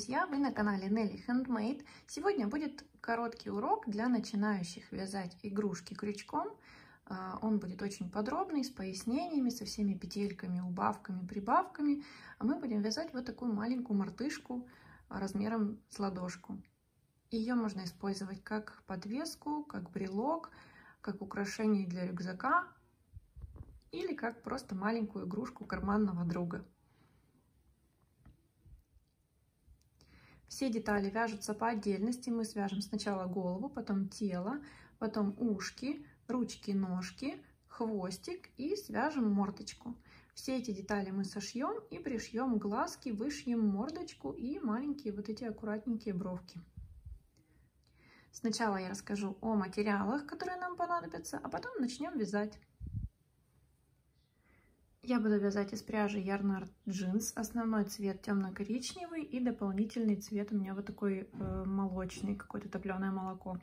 друзья! Вы на канале Nelly Handmade. Сегодня будет короткий урок для начинающих вязать игрушки крючком. А, он будет очень подробный, с пояснениями, со всеми петельками, убавками, прибавками. А мы будем вязать вот такую маленькую мартышку размером с ладошку. Ее можно использовать как подвеску, как брелок, как украшение для рюкзака или как просто маленькую игрушку карманного друга. Все детали вяжутся по отдельности. Мы свяжем сначала голову, потом тело, потом ушки, ручки, ножки, хвостик и свяжем мордочку. Все эти детали мы сошьем и пришьем глазки, вышьем мордочку и маленькие вот эти аккуратненькие бровки. Сначала я расскажу о материалах, которые нам понадобятся, а потом начнем вязать. Я буду вязать из пряжи Yarnart Jeans. Основной цвет темно-коричневый и дополнительный цвет у меня вот такой э, молочный, какое-то топленое молоко.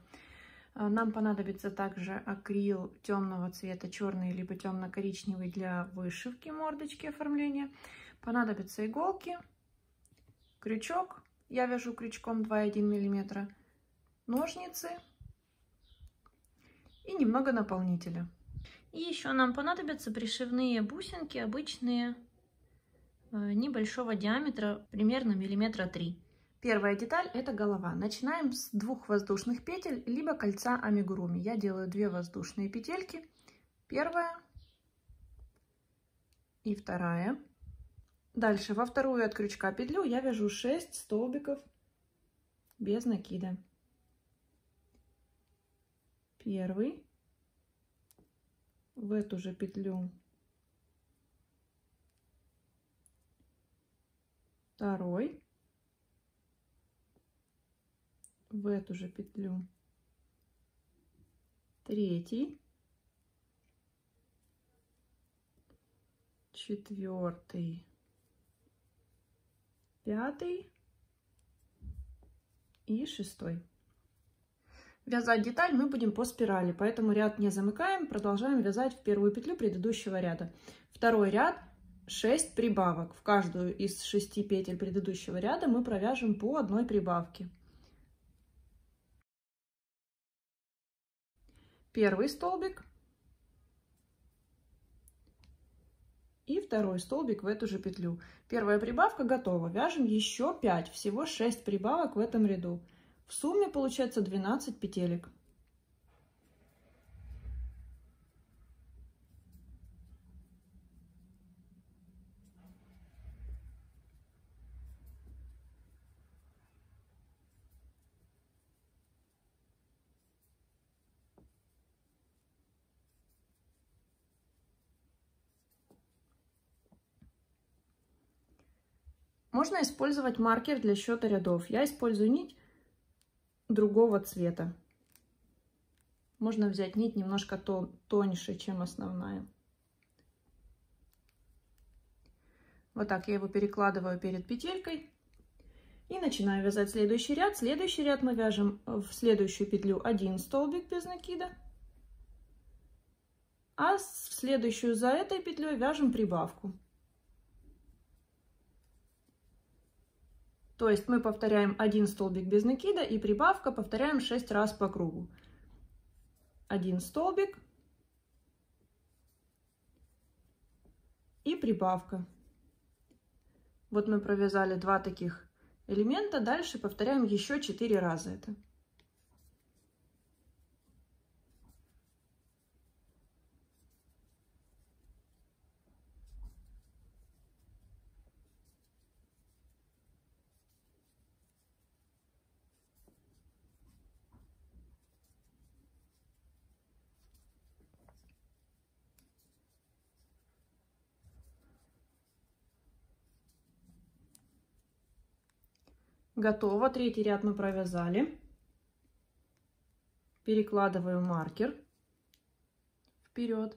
Э, нам понадобится также акрил темного цвета, черный либо темно-коричневый для вышивки мордочки оформления. Понадобятся иголки, крючок, я вяжу крючком 2,1 мм, ножницы и немного наполнителя. И еще нам понадобятся пришивные бусинки, обычные, э, небольшого диаметра, примерно миллиметра три. Первая деталь это голова. Начинаем с двух воздушных петель, либо кольца амигуруми. Я делаю две воздушные петельки. Первая и вторая. Дальше во вторую от крючка петлю я вяжу 6 столбиков без накида. Первый в эту же петлю. Второй. В эту же петлю. Третий. Четвертый. Пятый. И шестой Вязать деталь мы будем по спирали, поэтому ряд не замыкаем, продолжаем вязать в первую петлю предыдущего ряда. Второй ряд 6 прибавок. В каждую из 6 петель предыдущего ряда мы провяжем по одной прибавке. Первый столбик и второй столбик в эту же петлю. Первая прибавка готова. Вяжем еще 5, всего 6 прибавок в этом ряду. В сумме получается 12 петелек. Можно использовать маркер для счета рядов. Я использую нить другого цвета. Можно взять нить немножко тоньше, чем основная. Вот так я его перекладываю перед петелькой. И начинаю вязать следующий ряд. Следующий ряд мы вяжем в следующую петлю один столбик без накида. А в следующую за этой петлей вяжем прибавку. То есть мы повторяем один столбик без накида и прибавка повторяем 6 раз по кругу. Один столбик и прибавка. Вот мы провязали два таких элемента, дальше повторяем еще 4 раза это. Готово. Третий ряд мы провязали. Перекладываю маркер вперед.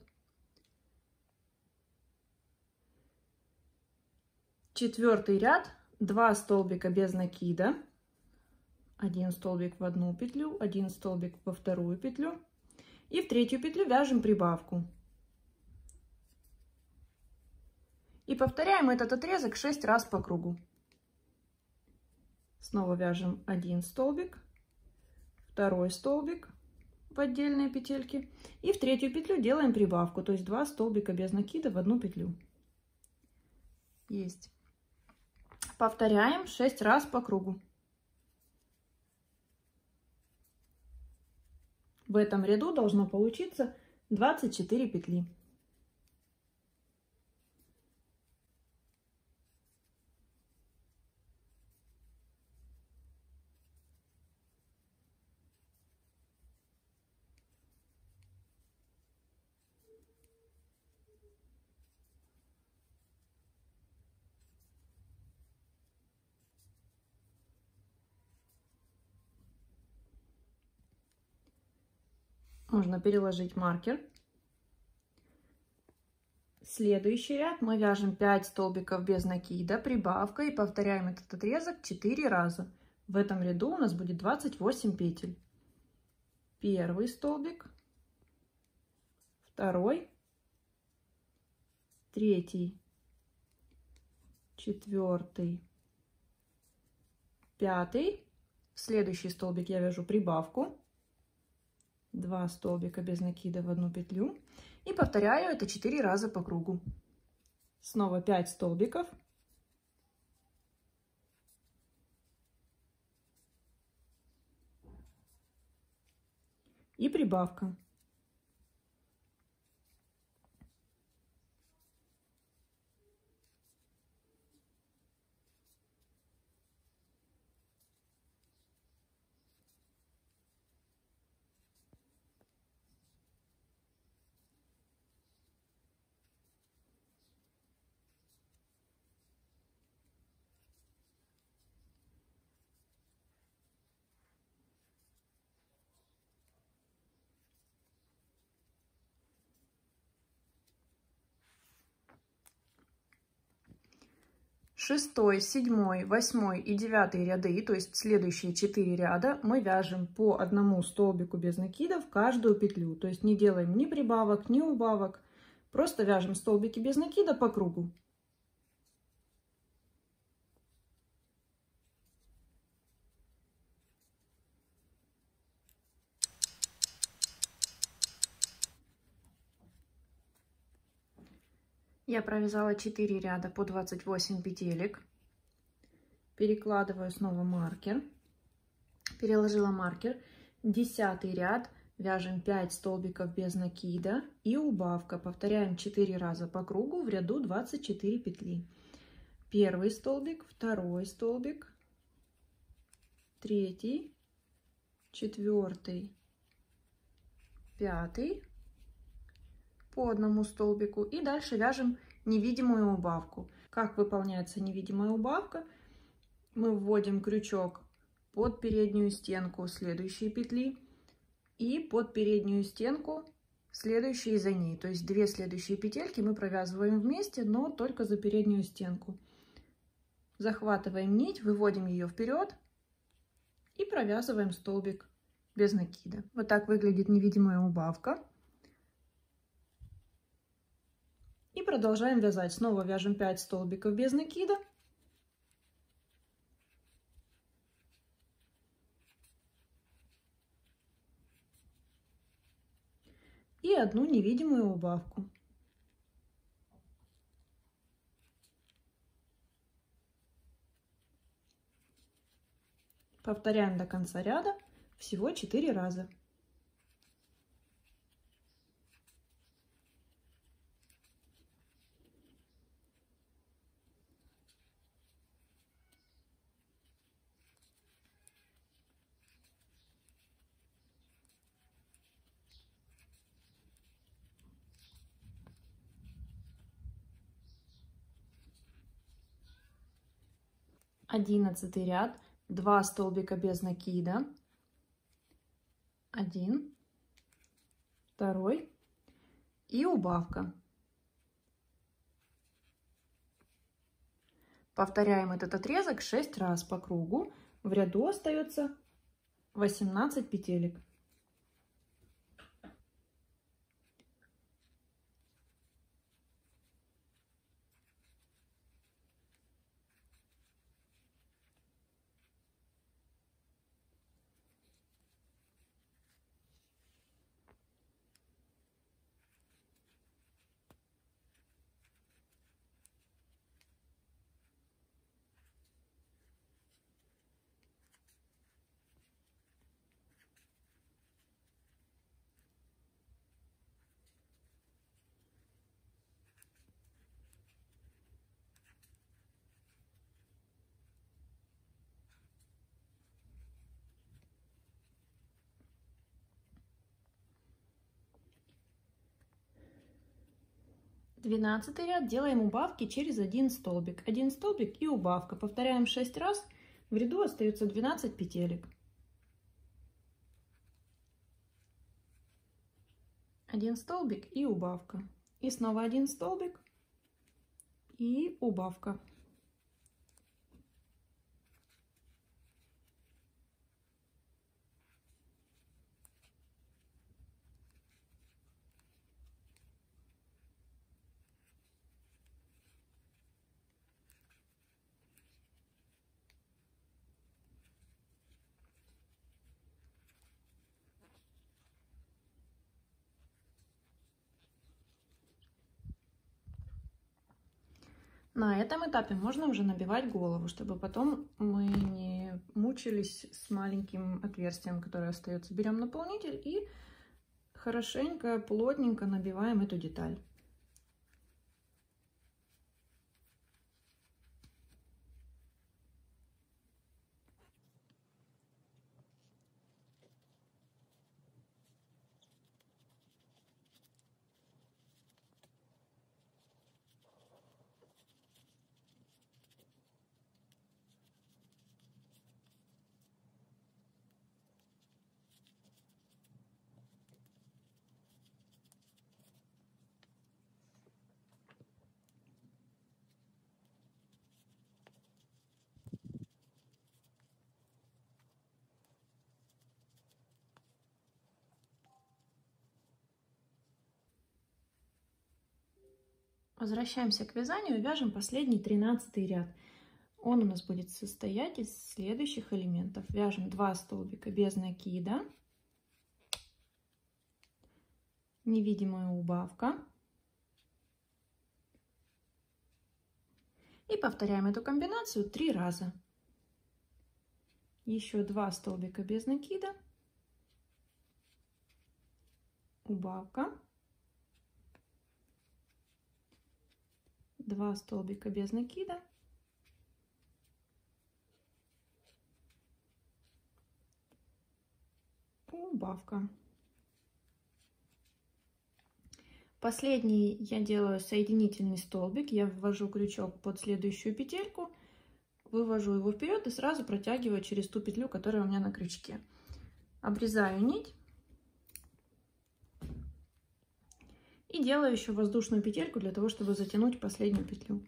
Четвертый ряд. Два столбика без накида. Один столбик в одну петлю, один столбик во вторую петлю. И в третью петлю вяжем прибавку. И повторяем этот отрезок 6 раз по кругу. Снова вяжем один столбик, второй столбик в отдельные петельки. И в третью петлю делаем прибавку, то есть два столбика без накида в одну петлю. Есть. Повторяем 6 раз по кругу. В этом ряду должно получиться 24 петли. Можно переложить маркер. Следующий ряд мы вяжем 5 столбиков без накида, прибавка и повторяем этот отрезок 4 раза. В этом ряду у нас будет 28 петель. Первый столбик, второй, третий, четвертый, пятый. В следующий столбик я вяжу прибавку 2 столбика без накида в одну петлю и повторяю это 4 раза по кругу. Снова 5 столбиков. И прибавка. Шестой, седьмой, восьмой и девятый ряды, то есть следующие четыре ряда, мы вяжем по одному столбику без накида в каждую петлю. То есть не делаем ни прибавок, ни убавок, просто вяжем столбики без накида по кругу. Я провязала 4 ряда по 28 петелек. Перекладываю снова маркер. Переложила маркер. Десятый ряд. Вяжем 5 столбиков без накида и убавка. Повторяем 4 раза по кругу в ряду 24 петли. Первый столбик, второй столбик, третий, четвертый, пятый, по одному столбику и дальше вяжем невидимую убавку. Как выполняется невидимая убавка? Мы вводим крючок под переднюю стенку следующей петли и под переднюю стенку следующие за ней. То есть две следующие петельки мы провязываем вместе, но только за переднюю стенку. Захватываем нить, выводим ее вперед и провязываем столбик без накида. Вот так выглядит невидимая убавка. И продолжаем вязать. Снова вяжем 5 столбиков без накида. И одну невидимую убавку. Повторяем до конца ряда всего 4 раза. Одиннадцатый ряд, 2 столбика без накида, 1, 2 и убавка. Повторяем этот отрезок 6 раз по кругу. В ряду остается 18 петелек. 12 ряд делаем убавки через один столбик. Один столбик и убавка. Повторяем 6 раз. В ряду остается 12 петелек. Один столбик и убавка. И снова один столбик и убавка. На этом этапе можно уже набивать голову, чтобы потом мы не мучились с маленьким отверстием, которое остается. Берем наполнитель и хорошенько, плотненько набиваем эту деталь. Возвращаемся к вязанию и вяжем последний тринадцатый ряд. Он у нас будет состоять из следующих элементов. Вяжем 2 столбика без накида, невидимая убавка. И повторяем эту комбинацию три раза. Еще 2 столбика без накида, убавка. 2 столбика без накида. Убавка. Последний я делаю соединительный столбик. Я ввожу крючок под следующую петельку, вывожу его вперед и сразу протягиваю через ту петлю, которая у меня на крючке. Обрезаю нить И делаю еще воздушную петельку для того, чтобы затянуть последнюю петлю.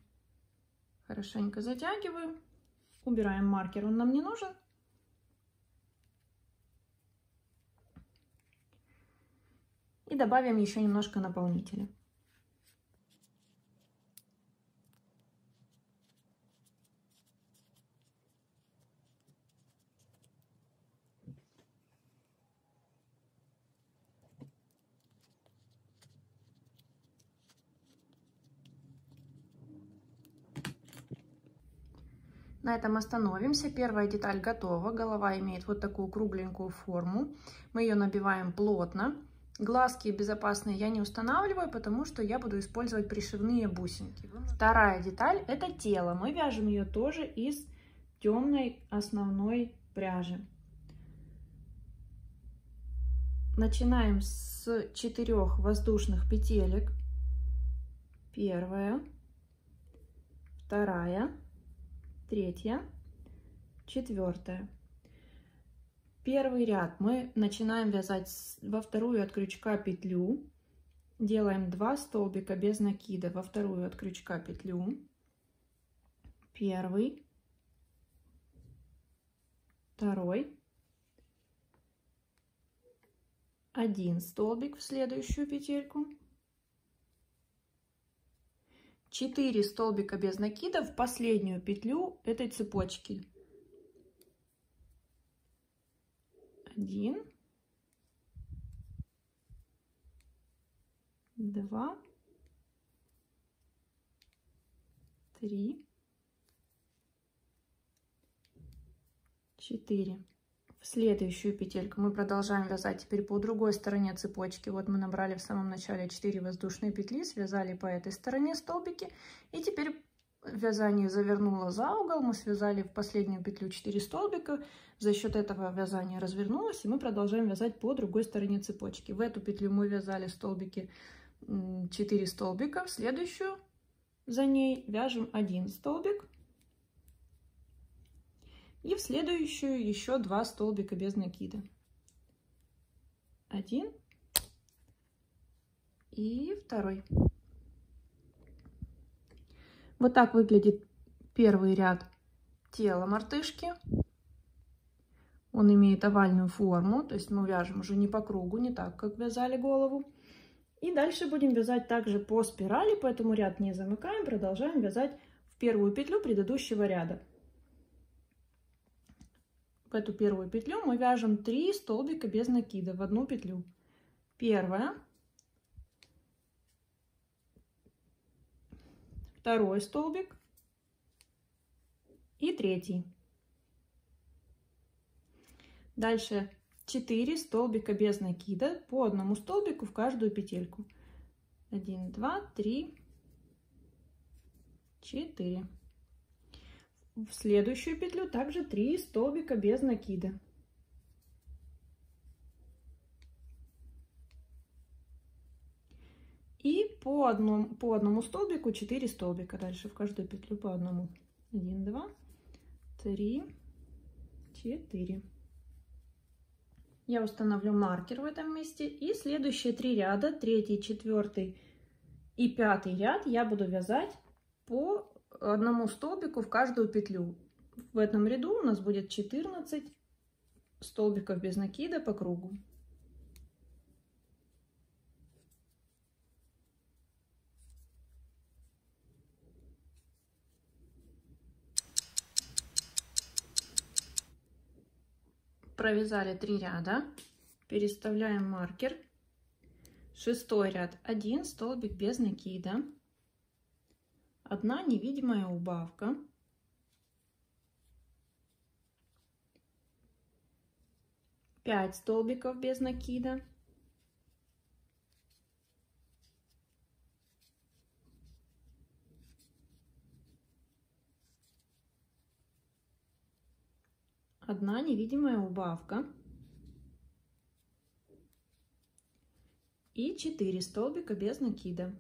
Хорошенько затягиваю. Убираем маркер, он нам не нужен. И добавим еще немножко наполнителя. На этом остановимся. Первая деталь готова. Голова имеет вот такую кругленькую форму. Мы ее набиваем плотно. Глазки безопасные я не устанавливаю, потому что я буду использовать пришивные бусинки. Вторая деталь это тело. Мы вяжем ее тоже из темной основной пряжи. Начинаем с четырех воздушных петелек. Первая, вторая, третья, четвертая. Первый ряд мы начинаем вязать во вторую от крючка петлю. Делаем 2 столбика без накида во вторую от крючка петлю. Первый, второй, один столбик в следующую петельку 4 столбика без накида в последнюю петлю этой цепочки. 1, 2, 3, 4 в следующую петельку мы продолжаем вязать теперь по другой стороне цепочки. Вот мы набрали в самом начале 4 воздушные петли, связали по этой стороне столбики. И теперь вязание завернуло за угол, мы связали в последнюю петлю 4 столбика. За счет этого вязание развернулось, и мы продолжаем вязать по другой стороне цепочки. В эту петлю мы вязали столбики 4 столбика, в следующую за ней вяжем один столбик и в следующую еще два столбика без накида. Один и второй. Вот так выглядит первый ряд тела мартышки. Он имеет овальную форму, то есть мы вяжем уже не по кругу, не так, как вязали голову. И дальше будем вязать также по спирали, поэтому ряд не замыкаем, продолжаем вязать в первую петлю предыдущего ряда. В эту первую петлю мы вяжем 3 столбика без накида в одну петлю. Первая, второй столбик и третий. Дальше 4 столбика без накида по одному столбику в каждую петельку. 1, 2, 3, 4. В следующую петлю также 3 столбика без накида. И по одному, по одному столбику 4 столбика. Дальше в каждую петлю по одному. 1, 2, 3, 4. Я установлю маркер в этом месте. И следующие три ряда, третий, четвертый и пятый ряд я буду вязать по одному столбику в каждую петлю. В этом ряду у нас будет 14 столбиков без накида по кругу. провязали 3 ряда, переставляем маркер, шестой ряд 1 столбик без накида, одна невидимая убавка, пять столбиков без накида, одна невидимая убавка. И 4 столбика без накида.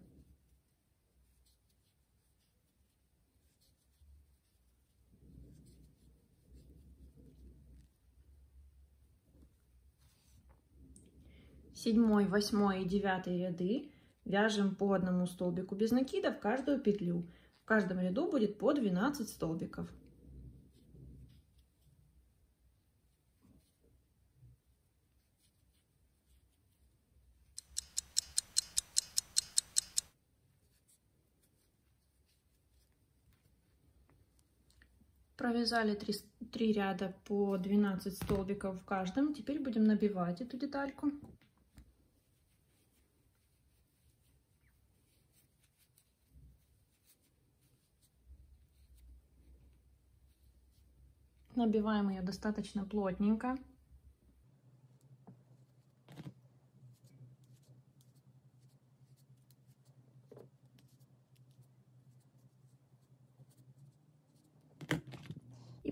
Седьмой, восьмой и девятый ряды вяжем по одному столбику без накида в каждую петлю. В каждом ряду будет по 12 столбиков. Провязали 3, 3 ряда по 12 столбиков в каждом. Теперь будем набивать эту детальку. Набиваем ее достаточно плотненько.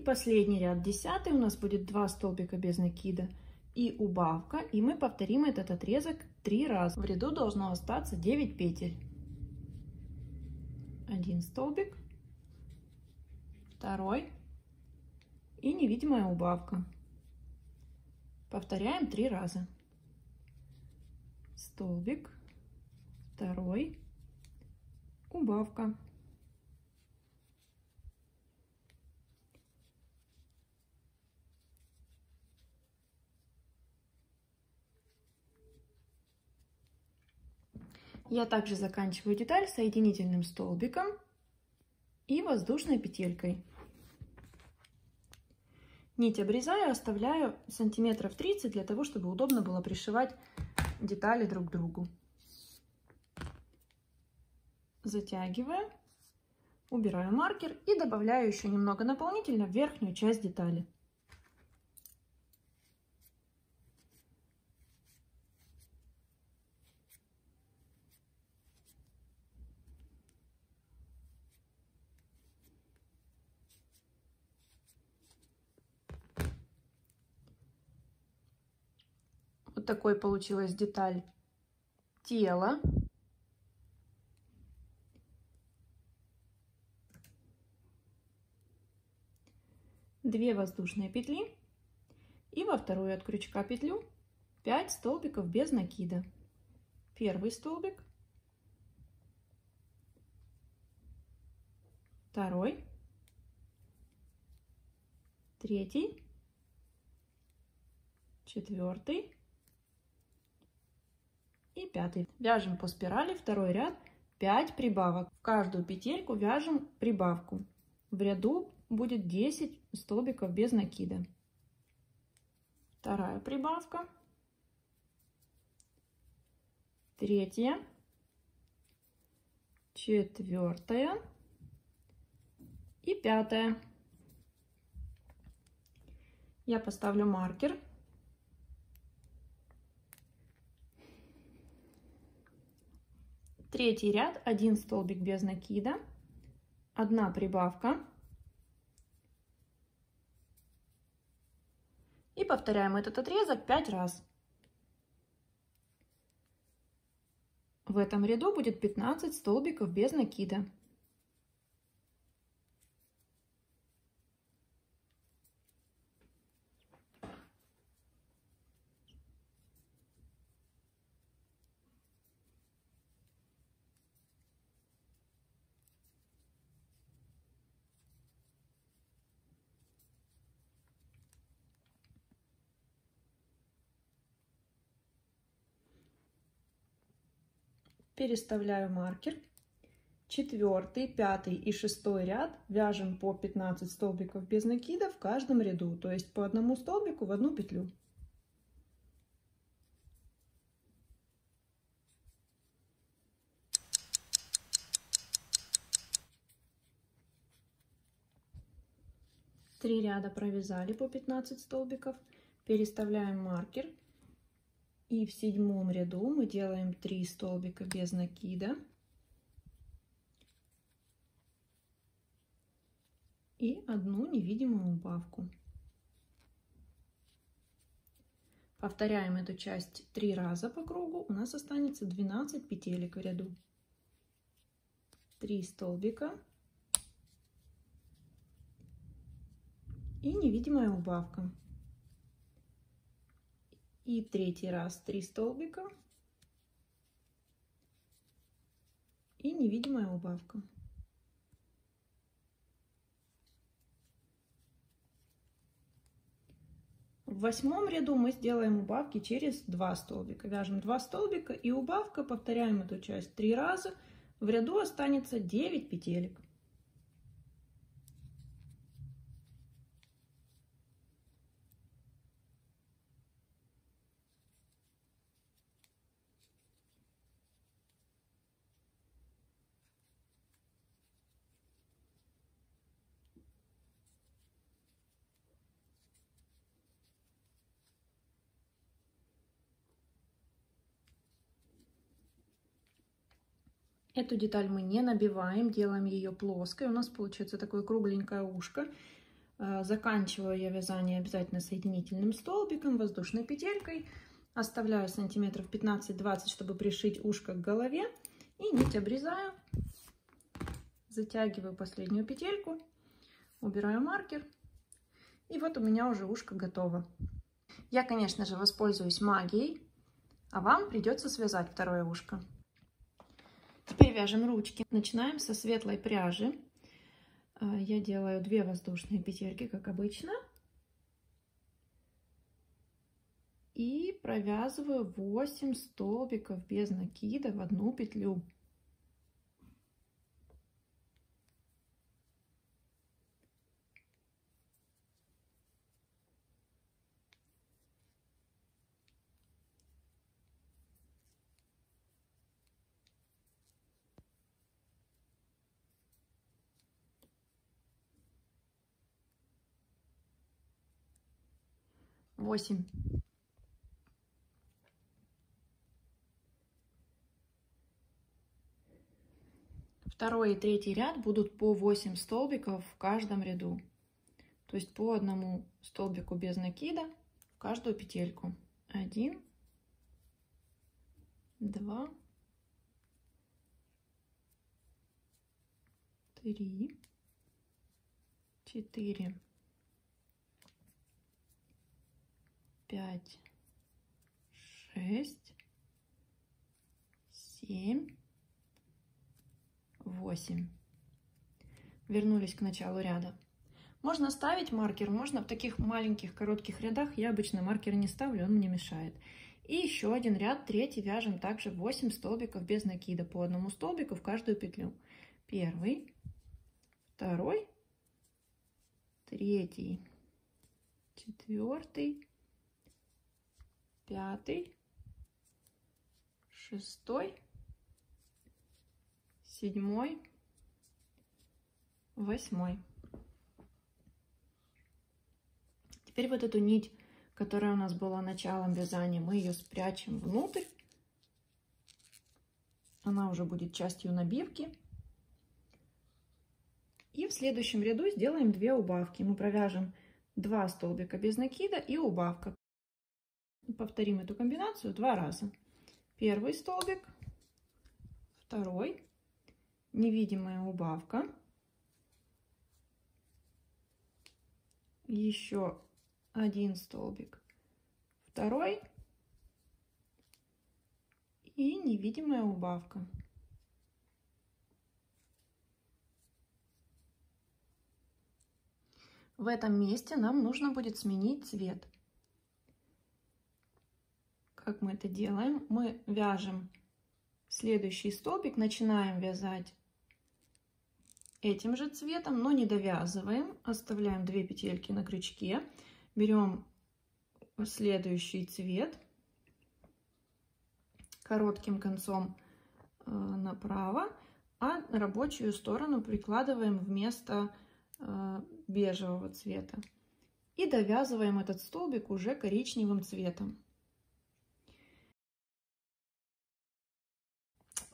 последний ряд, десятый, у нас будет 2 столбика без накида и убавка. И мы повторим этот отрезок 3 раза. В ряду должно остаться 9 петель. Один столбик, второй и невидимая убавка. Повторяем 3 раза. Столбик, второй, убавка. Я также заканчиваю деталь соединительным столбиком и воздушной петелькой. Нить обрезаю, оставляю сантиметров 30 для того, чтобы удобно было пришивать детали друг к другу. Затягиваю, убираю маркер и добавляю еще немного наполнителя в верхнюю часть детали. такой получилась деталь? Тела. Две воздушные петли. И во вторую от крючка петлю 5 столбиков без накида. Первый столбик, второй, третий, четвертый, и пятый. Вяжем по спирали второй ряд 5 прибавок. В каждую петельку вяжем прибавку. В ряду будет 10 столбиков без накида. Вторая прибавка. Третья. Четвертая. И пятая. Я поставлю маркер Третий ряд, один столбик без накида, одна прибавка. И повторяем этот отрезок 5 раз. В этом ряду будет 15 столбиков без накида. Переставляю маркер. Четвертый, пятый и шестой ряд вяжем по 15 столбиков без накида в каждом ряду, то есть по одному столбику в одну петлю. Три ряда провязали по 15 столбиков, переставляем маркер и в седьмом ряду мы делаем 3 столбика без накида. И одну невидимую убавку. Повторяем эту часть три раза по кругу. У нас останется 12 петелек в ряду. 3 столбика. И невидимая убавка. И третий раз 3 столбика. И невидимая убавка. В восьмом ряду мы сделаем убавки через 2 столбика. Вяжем 2 столбика и убавка, повторяем эту часть 3 раза. В ряду останется 9 петелек. Эту деталь мы не набиваем, делаем ее плоской. У нас получается такое кругленькое ушко. А, заканчиваю я вязание обязательно соединительным столбиком, воздушной петелькой. Оставляю сантиметров 15-20, чтобы пришить ушко к голове. И нить обрезаю. Затягиваю последнюю петельку. Убираю маркер. И вот у меня уже ушко готово. Я, конечно же, воспользуюсь магией. А вам придется связать второе ушко. Теперь вяжем ручки. Начинаем со светлой пряжи. А, я делаю две воздушные петельки, как обычно. И провязываю 8 столбиков без накида в одну петлю. Восемь. Второй и третий ряд будут по 8 столбиков в каждом ряду. То есть по одному столбику без накида в каждую петельку. Один, два, три, четыре, пять, шесть, семь, восемь. Вернулись к началу ряда. Можно ставить маркер, можно в таких маленьких коротких рядах. Я обычно маркер не ставлю, он мне мешает. И еще один ряд, третий, вяжем также 8 столбиков без накида, по одному столбику в каждую петлю. Первый, второй, третий, четвертый, пятый, шестой, седьмой, восьмой. Теперь вот эту нить, которая у нас была началом вязания, мы ее спрячем внутрь. Она уже будет частью набивки. И в следующем ряду сделаем две убавки. Мы провяжем 2 столбика без накида и убавка. Повторим эту комбинацию два раза. Первый столбик, второй, невидимая убавка, еще один столбик, второй и невидимая убавка. В этом месте нам нужно будет сменить цвет. Как мы это делаем? Мы вяжем следующий столбик, начинаем вязать этим же цветом, но не довязываем. Оставляем 2 петельки на крючке. Берем следующий цвет коротким концом э, направо, а рабочую сторону прикладываем вместо э, бежевого цвета. И довязываем этот столбик уже коричневым цветом.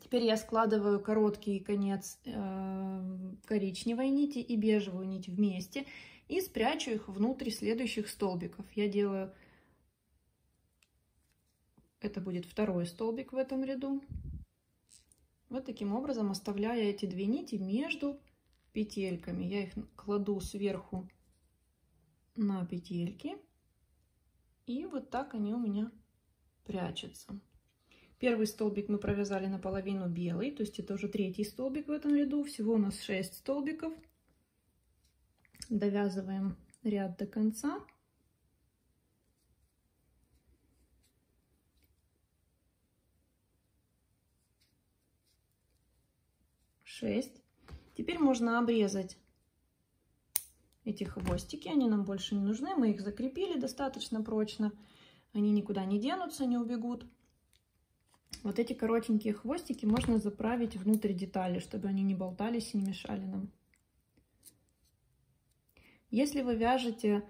Теперь я складываю короткий конец э, коричневой нити и бежевую нить вместе и спрячу их внутрь следующих столбиков. Я делаю, это будет второй столбик в этом ряду. Вот таким образом оставляя эти две нити между петельками. Я их кладу сверху на петельки. И вот так они у меня прячутся. Первый столбик мы провязали наполовину белый, то есть это уже третий столбик в этом ряду. Всего у нас 6 столбиков. Довязываем ряд до конца. Шесть. Теперь можно обрезать эти хвостики. Они нам больше не нужны. Мы их закрепили достаточно прочно. Они никуда не денутся, не убегут. Вот эти коротенькие хвостики можно заправить внутрь детали, чтобы они не болтались и не мешали нам. Если вы вяжете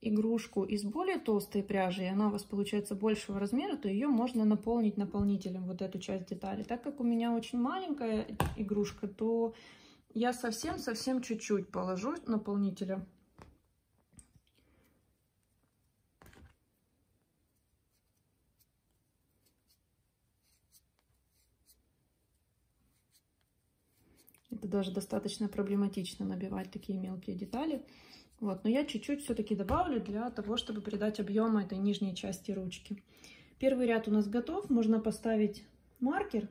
игрушку из более толстой пряжи, и она у вас получается большего размера, то ее можно наполнить наполнителем, вот эту часть детали. Так как у меня очень маленькая игрушка, то я совсем-совсем чуть-чуть положу наполнителя. Это даже достаточно проблематично набивать такие мелкие детали. Вот, но я чуть-чуть все-таки добавлю для того, чтобы придать объема этой нижней части ручки. Первый ряд у нас готов. Можно поставить маркер,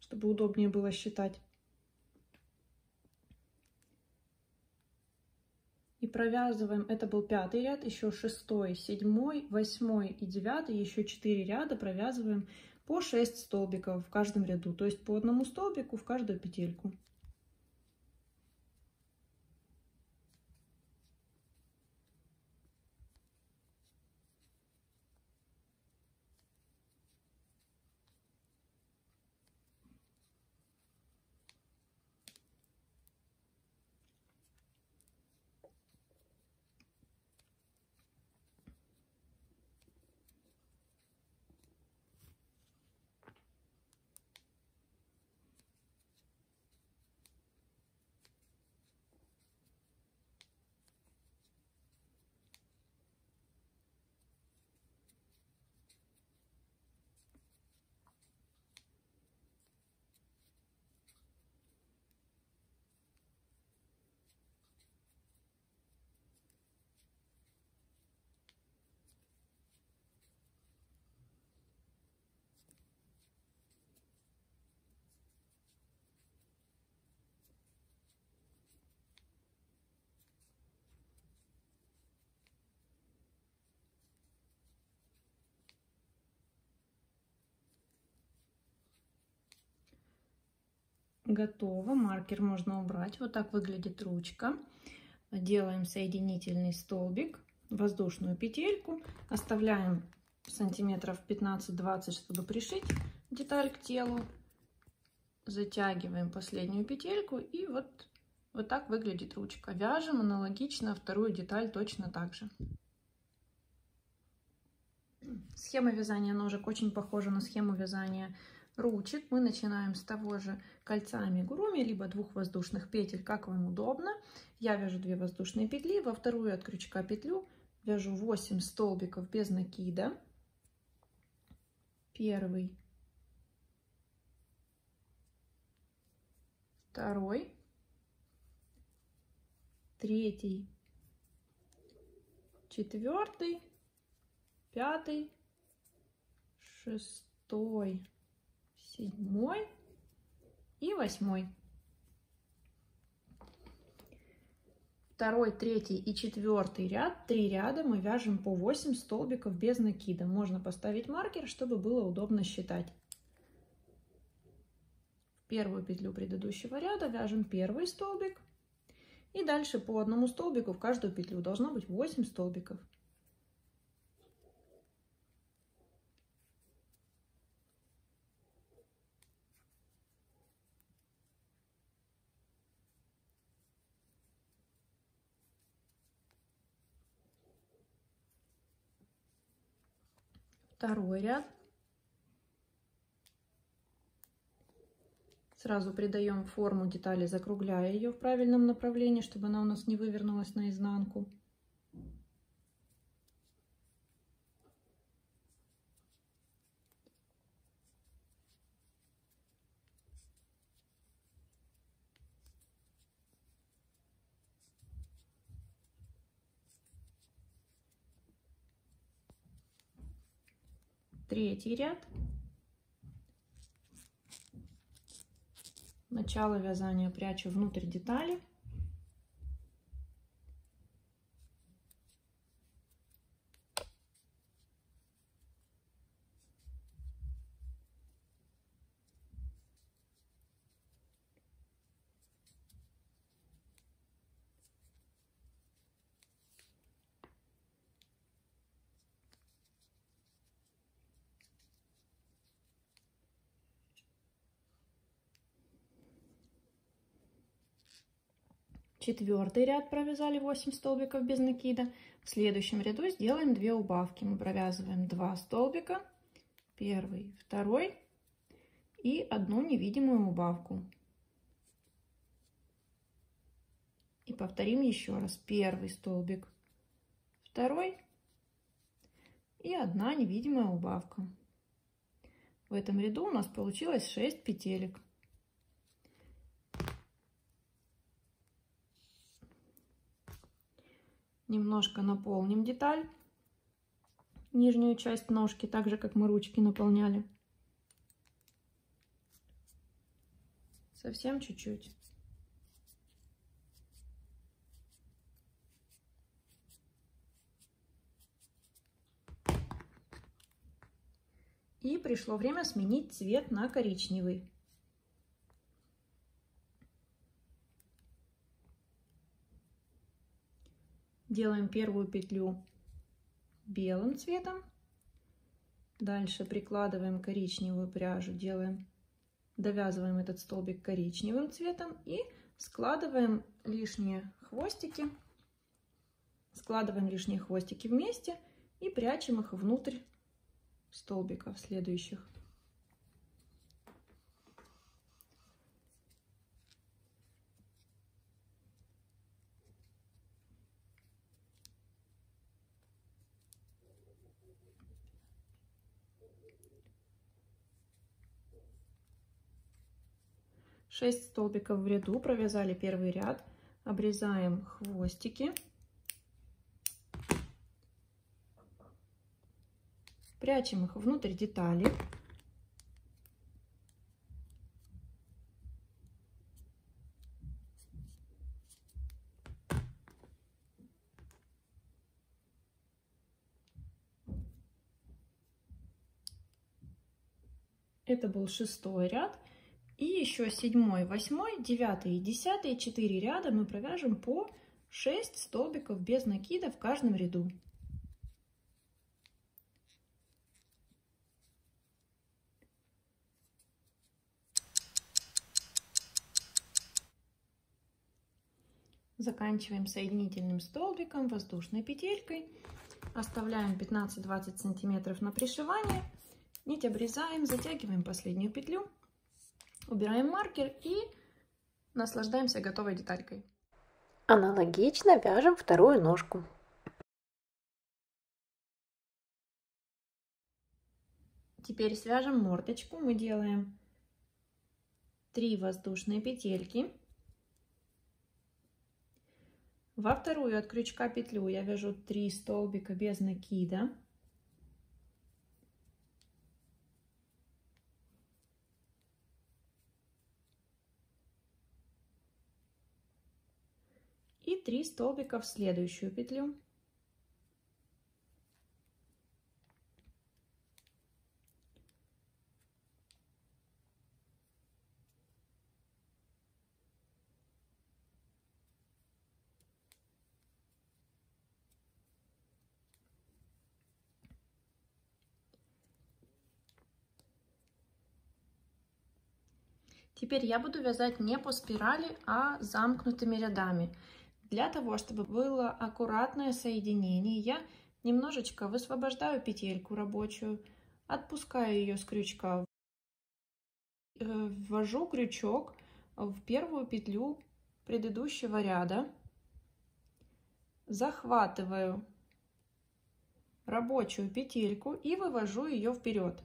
чтобы удобнее было считать. И провязываем, это был пятый ряд, еще шестой, седьмой, восьмой и девятый, еще четыре ряда провязываем по 6 столбиков в каждом ряду, то есть по одному столбику в каждую петельку. Готово. Маркер можно убрать. Вот так выглядит ручка. Делаем соединительный столбик, воздушную петельку. Оставляем сантиметров 15-20, чтобы пришить деталь к телу. Затягиваем последнюю петельку и вот, вот так выглядит ручка. Вяжем аналогично вторую деталь точно так же. Схема вязания ножек очень похожа на схему вязания ручек. Мы начинаем с того же кольца амигуруми, либо двух воздушных петель, как вам удобно. Я вяжу 2 воздушные петли, во вторую от крючка петлю вяжу 8 столбиков без накида. Первый, второй, третий, четвертый, пятый, шестой, седьмой и восьмой. Второй, третий и четвертый ряд, три ряда мы вяжем по 8 столбиков без накида. Можно поставить маркер, чтобы было удобно считать. Первую петлю предыдущего ряда вяжем первый столбик. И дальше по одному столбику в каждую петлю должно быть 8 столбиков. Второй ряд. Сразу придаем форму детали, закругляя ее в правильном направлении, чтобы она у нас не вывернулась наизнанку. Третий ряд. Начало вязания прячу внутрь детали. Четвертый ряд провязали 8 столбиков без накида. В следующем ряду сделаем 2 убавки. Мы провязываем 2 столбика, первый, второй и одну невидимую убавку. И повторим еще раз. Первый столбик, второй и одна невидимая убавка. В этом ряду у нас получилось 6 петелек. Немножко наполним деталь, нижнюю часть ножки, так же, как мы ручки наполняли. Совсем чуть-чуть. И пришло время сменить цвет на коричневый. Делаем первую петлю белым цветом. Дальше прикладываем коричневую пряжу делаем довязываем этот столбик коричневым цветом и складываем лишние хвостики. Складываем лишние хвостики вместе и прячем их внутрь столбиков следующих 6 столбиков в ряду, провязали первый ряд, обрезаем хвостики, прячем их внутрь детали. Это был шестой ряд. И еще седьмой, восьмой, девятый и десятый, четыре ряда мы провяжем по 6 столбиков без накида в каждом ряду. Заканчиваем соединительным столбиком, воздушной петелькой. Оставляем 15-20 сантиметров на пришивание. Нить обрезаем, затягиваем последнюю петлю, убираем маркер и наслаждаемся готовой деталькой. Аналогично вяжем вторую ножку. Теперь свяжем мордочку. Мы делаем 3 воздушные петельки. Во вторую от крючка петлю я вяжу 3 столбика без накида. 3 столбика в следующую петлю. Теперь я буду вязать не по спирали, а замкнутыми рядами. Для того, чтобы было аккуратное соединение, я немножечко высвобождаю петельку рабочую, отпускаю ее с крючка, э, ввожу крючок в первую петлю предыдущего ряда, захватываю рабочую петельку и вывожу ее вперед.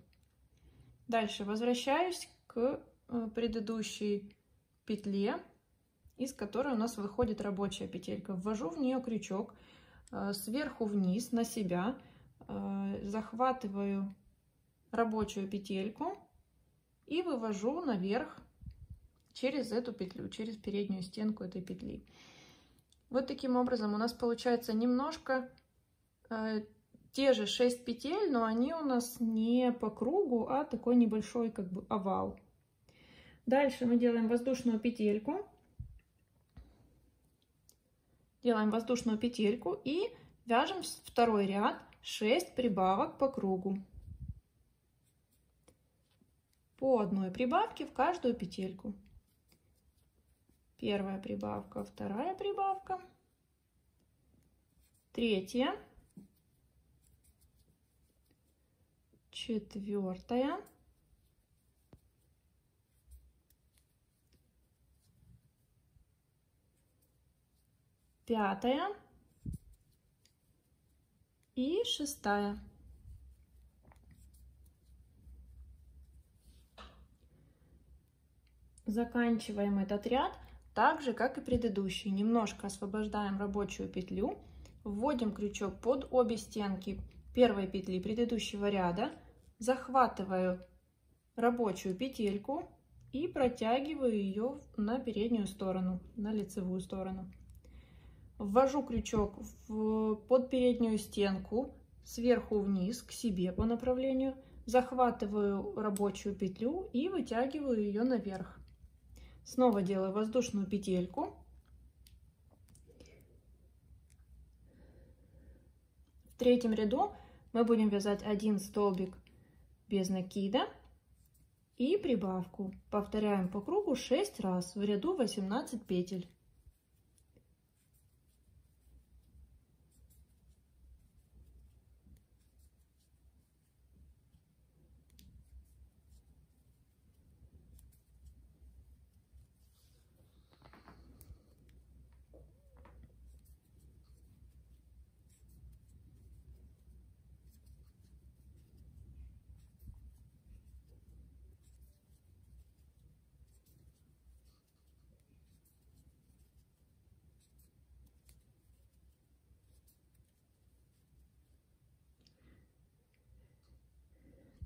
Дальше возвращаюсь к Э, предыдущей петле, из которой у нас выходит рабочая петелька. Ввожу в нее крючок э, сверху вниз на себя, э, захватываю рабочую петельку и вывожу наверх через эту петлю, через переднюю стенку этой петли. Вот таким образом у нас получается немножко э, те же 6 петель, но они у нас не по кругу, а такой небольшой как бы овал. Дальше мы делаем воздушную петельку. Делаем воздушную петельку и вяжем второй ряд 6 прибавок по кругу. По одной прибавке в каждую петельку. Первая прибавка, вторая прибавка, третья, четвертая, пятая и шестая. Заканчиваем этот ряд так же, как и предыдущий. Немножко освобождаем рабочую петлю, вводим крючок под обе стенки первой петли предыдущего ряда, захватываю рабочую петельку и протягиваю ее на переднюю сторону, на лицевую сторону. Ввожу крючок в, под переднюю стенку, сверху вниз к себе по направлению, захватываю рабочую петлю и вытягиваю ее наверх. Снова делаю воздушную петельку. В третьем ряду мы будем вязать один столбик без накида и прибавку. Повторяем по кругу 6 раз, в ряду 18 петель.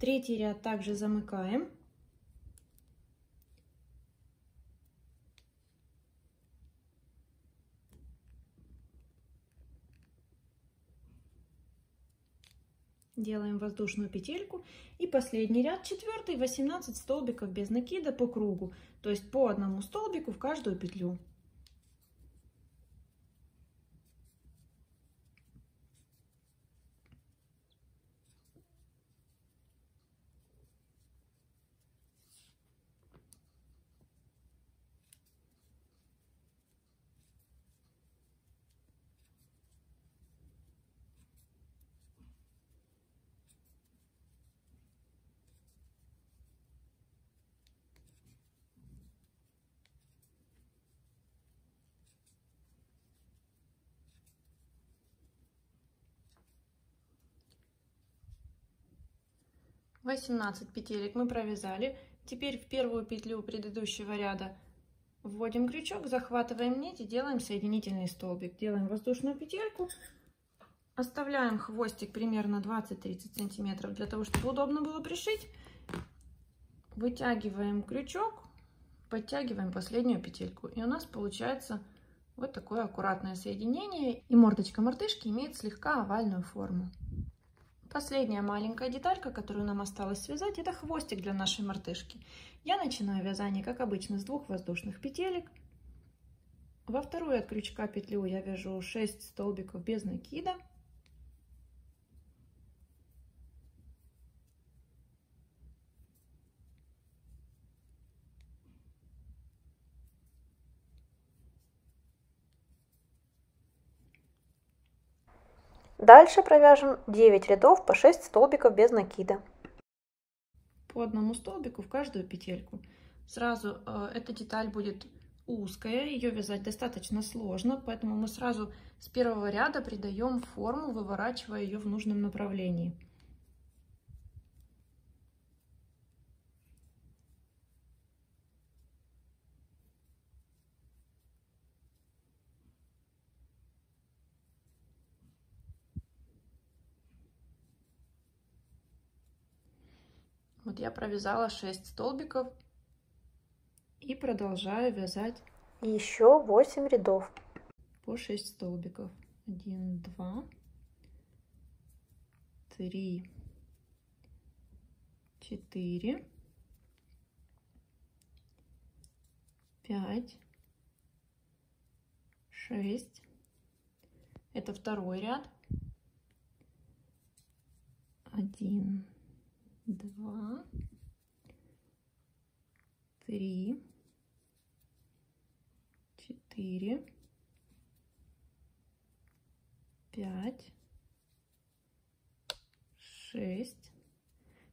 Третий ряд также замыкаем. Делаем воздушную петельку. И последний ряд, четвертый, 18 столбиков без накида по кругу. То есть по одному столбику в каждую петлю. 18 петелек мы провязали. Теперь в первую петлю предыдущего ряда вводим крючок, захватываем нить и делаем соединительный столбик. Делаем воздушную петельку, оставляем хвостик примерно 20-30 сантиметров для того, чтобы удобно было пришить. Вытягиваем крючок, подтягиваем последнюю петельку. И у нас получается вот такое аккуратное соединение. И мордочка мартышки имеет слегка овальную форму. Последняя маленькая деталька, которую нам осталось связать, это хвостик для нашей мартышки. Я начинаю вязание, как обычно, с двух воздушных петелек. Во вторую от крючка петлю я вяжу 6 столбиков без накида. Дальше провяжем 9 рядов по 6 столбиков без накида. По одному столбику в каждую петельку. Сразу э, эта деталь будет узкая, ее вязать достаточно сложно, поэтому мы сразу с первого ряда придаем форму, выворачивая ее в нужном направлении. Я провязала 6 столбиков. И продолжаю вязать еще 8 рядов. По 6 столбиков. 1 2 3 4 5 6 это второй ряд. 1 два, три, четыре, пять, шесть.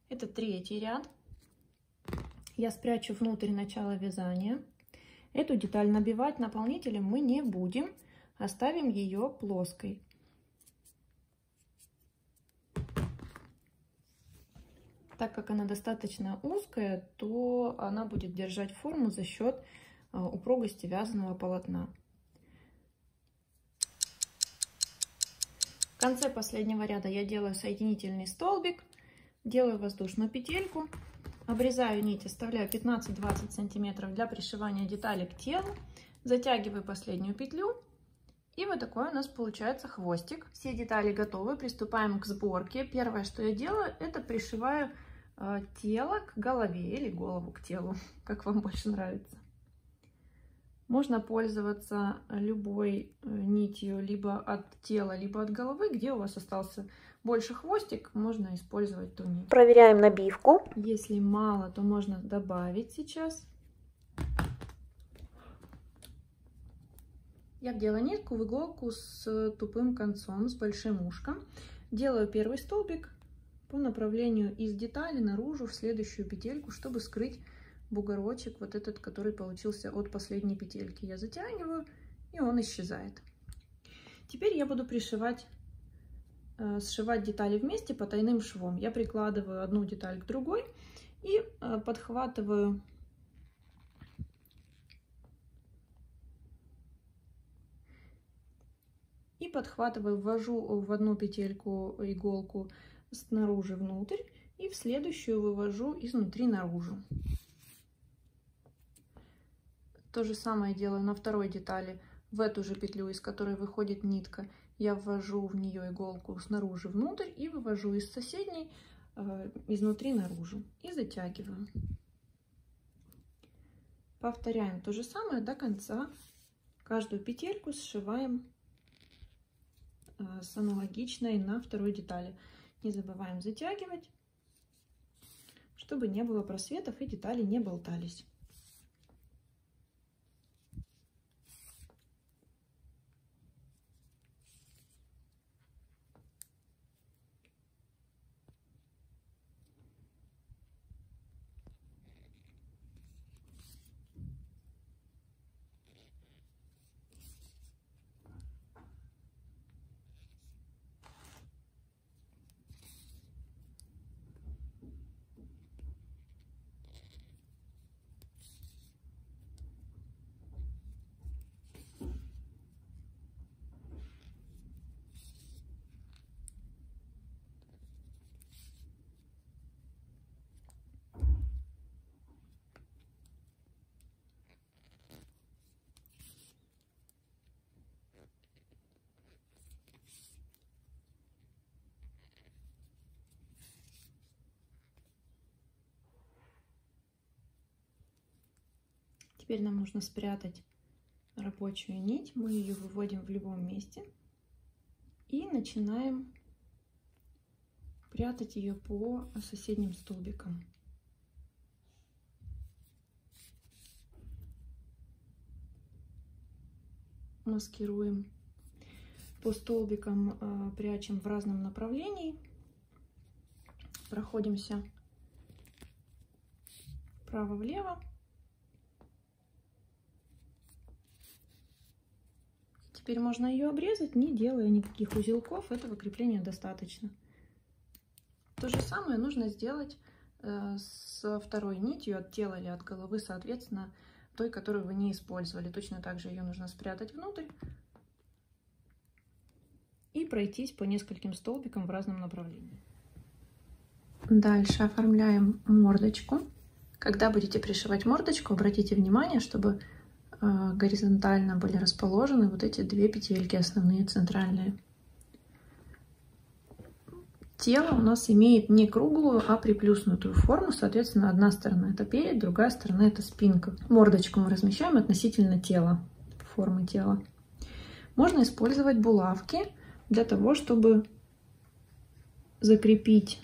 Это третий ряд. Я спрячу внутрь начала вязания. Эту деталь набивать наполнителем мы не будем, оставим ее плоской. Так как она достаточно узкая, то она будет держать форму за счет а, упругости вязаного полотна. В конце последнего ряда я делаю соединительный столбик, делаю воздушную петельку, обрезаю нить, оставляю 15-20 сантиметров для пришивания детали к телу, затягиваю последнюю петлю и вот такой у нас получается хвостик. Все детали готовы, приступаем к сборке. Первое, что я делаю, это пришиваю тело к голове или голову к телу, как вам больше нравится. Можно пользоваться любой э, нитью либо от тела, либо от головы. Где у вас остался больше хвостик, можно использовать ту нить. Проверяем набивку. Если мало, то можно добавить сейчас. Я вдела нитку в иголку с тупым концом, с большим ушком. Делаю первый столбик по направлению из детали наружу в следующую петельку, чтобы скрыть бугорочек, вот этот, который получился от последней петельки. Я затягиваю, и он исчезает. Теперь я буду пришивать, э, сшивать детали вместе по тайным швом. Я прикладываю одну деталь к другой и э, подхватываю и подхватываю, ввожу в одну петельку иголку снаружи внутрь и в следующую вывожу изнутри наружу. То же самое делаю на второй детали в эту же петлю, из которой выходит нитка. я ввожу в нее иголку снаружи внутрь и вывожу из соседней э, изнутри наружу и затягиваю. Повторяем то же самое до конца. Каждую петельку сшиваем э, с аналогичной на второй детали. Не забываем затягивать, чтобы не было просветов и детали не болтались. Теперь нам нужно спрятать рабочую нить. Мы ее выводим в любом месте. И начинаем прятать ее по соседним столбикам. Маскируем. По столбикам э, прячем в разном направлении. Проходимся вправо-влево. Теперь можно ее обрезать, не делая никаких узелков. Этого крепления достаточно. То же самое нужно сделать э, со второй нитью от тела или от головы, соответственно, той, которую вы не использовали. Точно так же ее нужно спрятать внутрь и пройтись по нескольким столбикам в разном направлении. Дальше оформляем мордочку. Когда будете пришивать мордочку, обратите внимание, чтобы горизонтально были расположены вот эти две петельки основные центральные. Тело у нас имеет не круглую, а приплюснутую форму. Соответственно, одна сторона это перед, другая сторона это спинка. Мордочку мы размещаем относительно тела, формы тела. Можно использовать булавки для того, чтобы закрепить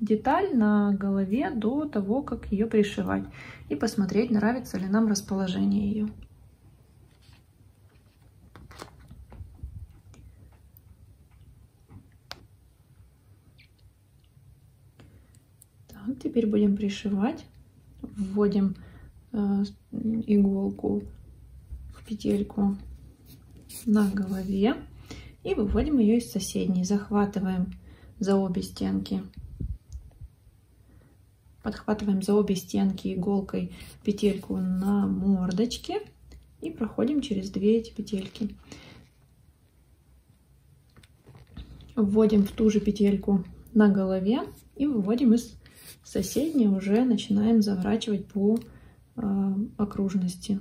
деталь на голове до того, как ее пришивать. И посмотреть, нравится ли нам расположение ее. Так, теперь будем пришивать. Вводим э, иголку в петельку на голове и выводим ее из соседней. Захватываем за обе стенки Подхватываем за обе стенки иголкой петельку на мордочке и проходим через две эти петельки. Вводим в ту же петельку на голове и выводим из соседней, уже начинаем заворачивать по э, окружности.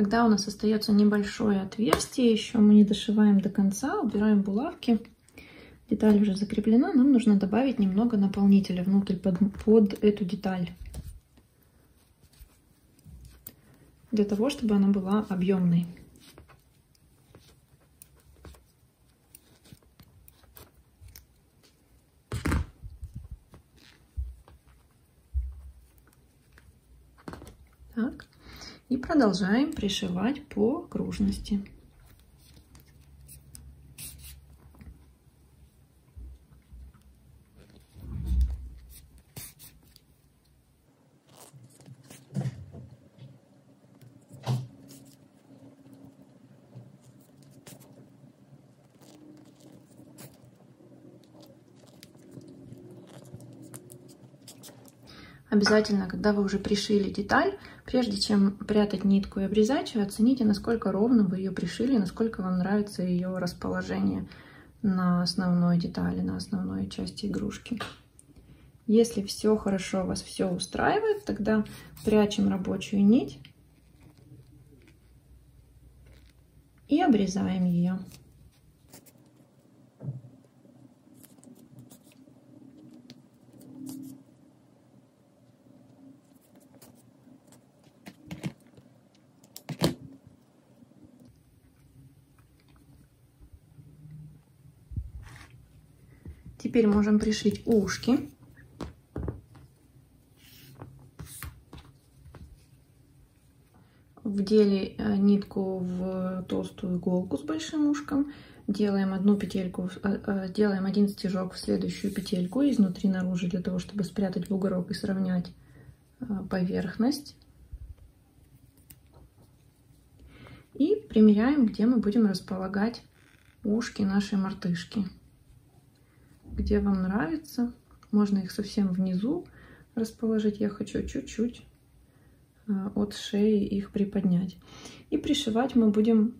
Когда у нас остается небольшое отверстие, еще мы не дошиваем до конца, убираем булавки. Деталь уже закреплена, нам нужно добавить немного наполнителя внутрь под, под эту деталь. Для того, чтобы она была объемной. Продолжаем пришивать по окружности. Обязательно, когда вы уже пришили деталь, прежде чем прятать нитку и обрезать ее, оцените, насколько ровно вы ее пришили, насколько вам нравится ее расположение на основной детали, на основной части игрушки. Если все хорошо, вас все устраивает, тогда прячем рабочую нить и обрезаем ее. Теперь можем пришить ушки. Вдели э, нитку в толстую иголку с большим ушком. Делаем одну петельку, э, э, делаем один стежок в следующую петельку изнутри наружу для того, чтобы спрятать бугорок и сравнять поверхность. И примеряем, где мы будем располагать ушки нашей мартышки где вам нравится. Можно их совсем внизу расположить. Я хочу чуть-чуть а, от шеи их приподнять. И пришивать мы будем...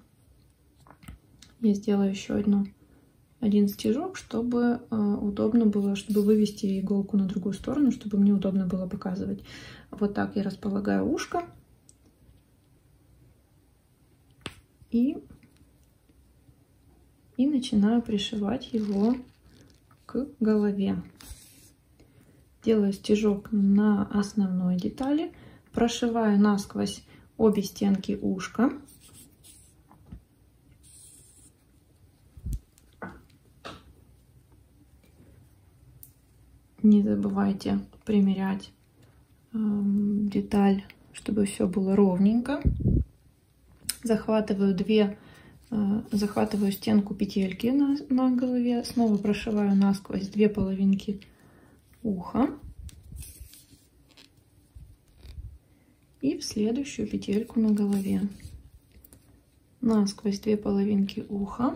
Я сделаю еще одну, один стежок, чтобы а, удобно было, чтобы вывести иголку на другую сторону, чтобы мне удобно было показывать. Вот так я располагаю ушко. И, и начинаю пришивать его к голове. Делаю стежок на основной детали, прошиваю насквозь обе стенки ушка. Не забывайте примерять э, деталь, чтобы все было ровненько. Захватываю две захватываю стенку петельки на, на голове, снова прошиваю насквозь две половинки уха. И в следующую петельку на голове. Насквозь две половинки уха.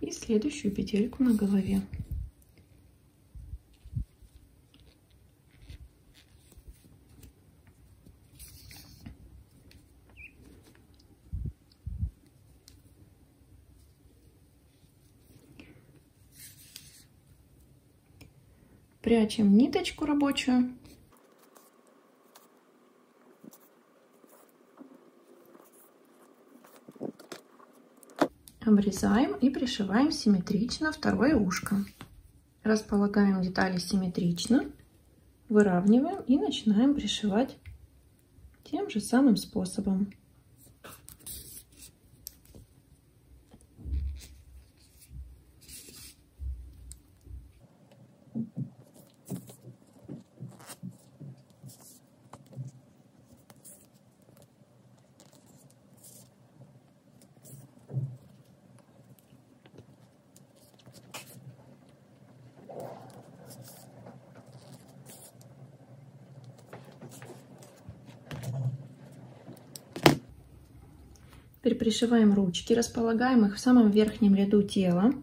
И следующую петельку на голове. Прячем ниточку рабочую. Обрезаем и пришиваем симметрично второе ушко. Располагаем детали симметрично, выравниваем и начинаем пришивать тем же самым способом. Пришиваем ручки, располагаем их в самом верхнем ряду тела.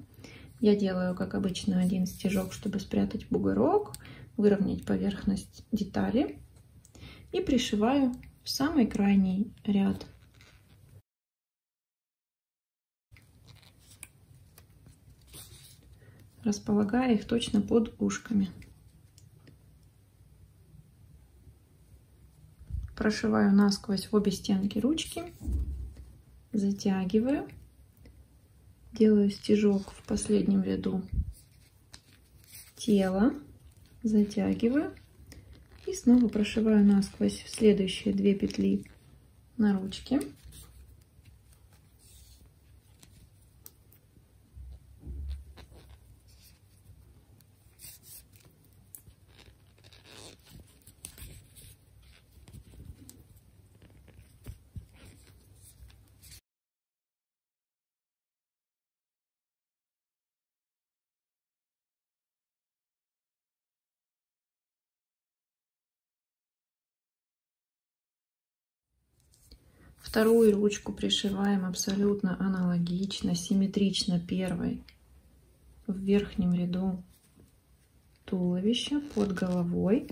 Я делаю, как обычно, один стежок, чтобы спрятать бугорок, выровнять поверхность детали. И пришиваю в самый крайний ряд. Располагая их точно под ушками. Прошиваю насквозь обе стенки ручки затягиваю, делаю стежок в последнем ряду тела, затягиваю. И снова прошиваю насквозь следующие две петли на ручке. Вторую ручку пришиваем абсолютно аналогично, симметрично первой в верхнем ряду туловища под головой.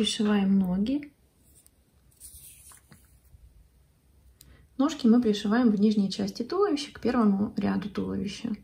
Пришиваем ноги. Ножки мы пришиваем в нижней части туловища к первому ряду туловища.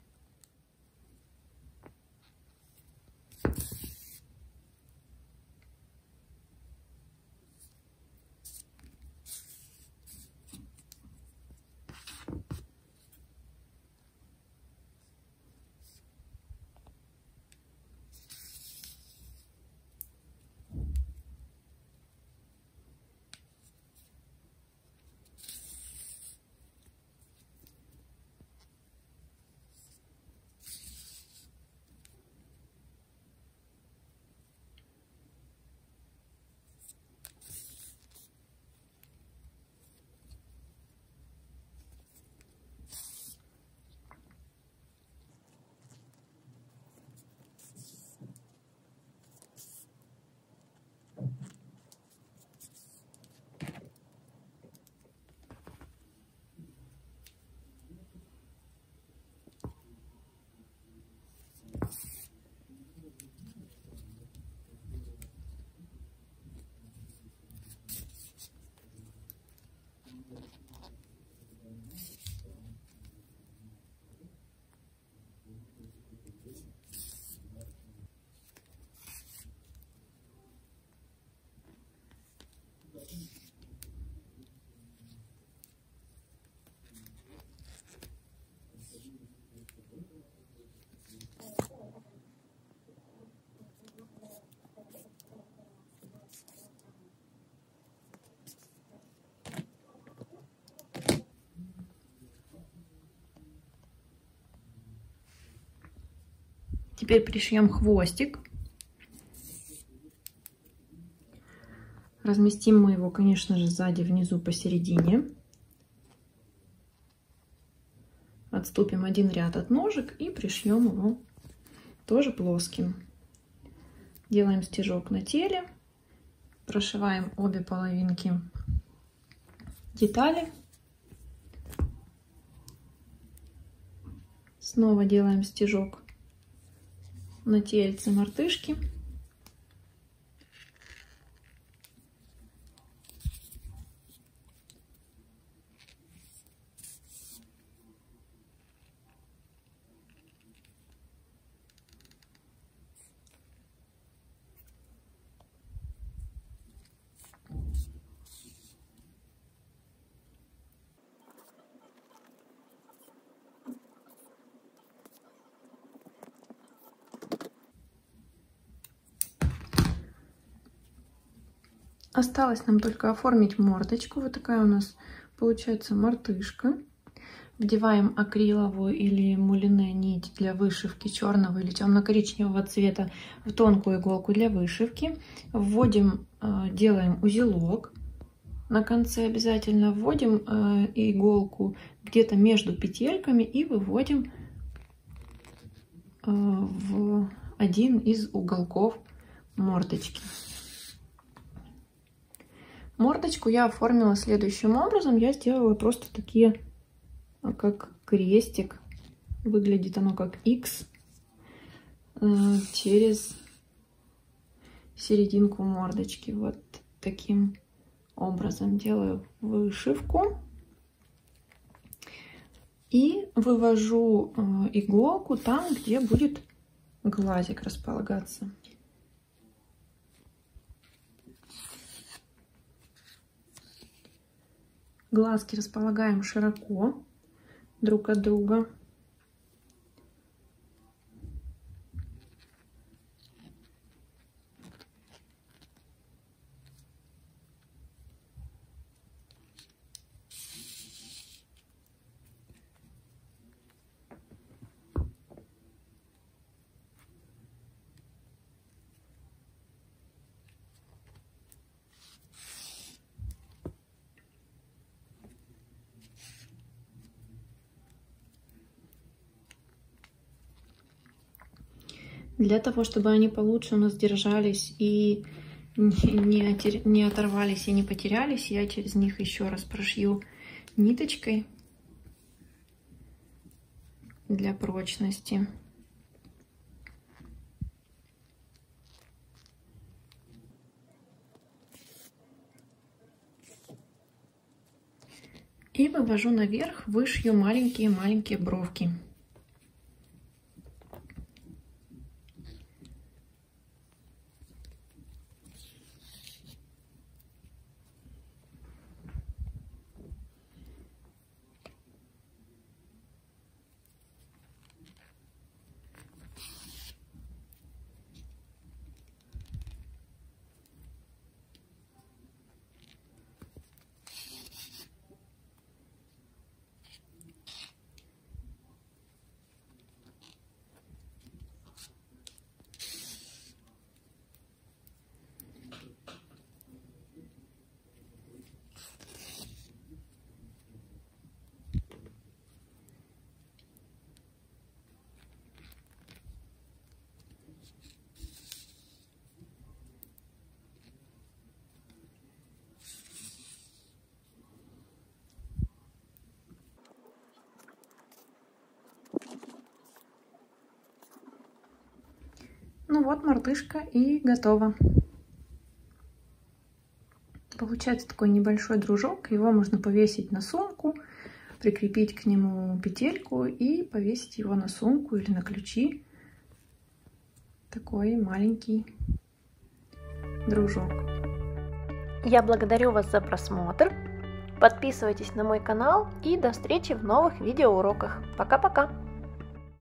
Теперь пришьем хвостик. Разместим мы его, конечно же, сзади, внизу, посередине. Отступим один ряд от ножек и пришьем его тоже плоским. Делаем стежок на теле, прошиваем обе половинки детали. Снова делаем стежок на тельце мартышки. Осталось нам только оформить мордочку. Вот такая у нас получается мартышка. Вдеваем акриловую или мулине нить для вышивки черного или темно-коричневого цвета в тонкую иголку для вышивки. Вводим, э, делаем узелок. На конце обязательно вводим э, иголку где-то между петельками и выводим э, в один из уголков мордочки. Мордочку я оформила следующим образом. Я сделала просто такие, а, как крестик. Выглядит оно как X э, через серединку мордочки. Вот таким образом делаю вышивку. И вывожу э, иголку там, где будет глазик располагаться. Глазки располагаем широко друг от друга. Для того, чтобы они получше у нас держались и не, не оторвались и не потерялись, я через них еще раз прошью ниточкой для прочности. И вывожу наверх, вышью маленькие-маленькие бровки. Ну вот мартышка и готова. Получается такой небольшой дружок. Его можно повесить на сумку, прикрепить к нему петельку и повесить его на сумку или на ключи. Такой маленький дружок. Я благодарю вас за просмотр. Подписывайтесь на мой канал и до встречи в новых видеоуроках. Пока-пока!